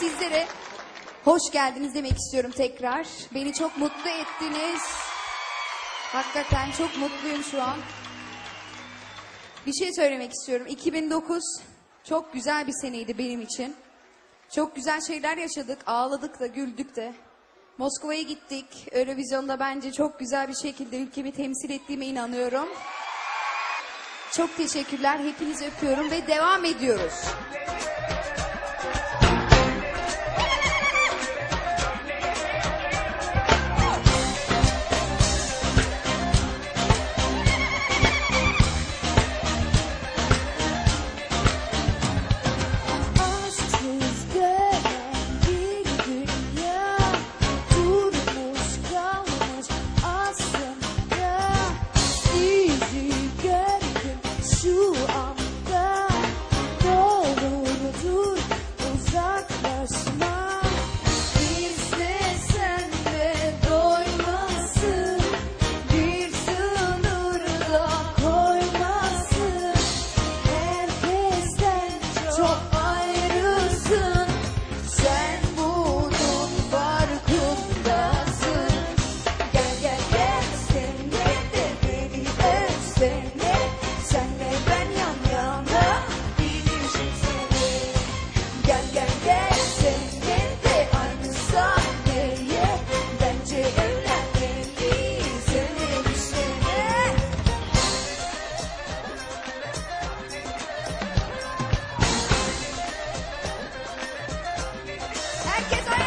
sizlere hoş geldiniz demek istiyorum tekrar. Beni çok mutlu ettiniz. Hakikaten çok mutluyum şu an. Bir şey söylemek istiyorum. 2009 çok güzel bir seneydi benim için. Çok güzel şeyler yaşadık. Ağladık da güldük de. Moskova'ya gittik. Eurovision'da bence çok güzel bir şekilde ülkemi temsil ettiğime inanıyorum. Çok teşekkürler. Hepinizi öpüyorum ve devam ediyoruz. Herkes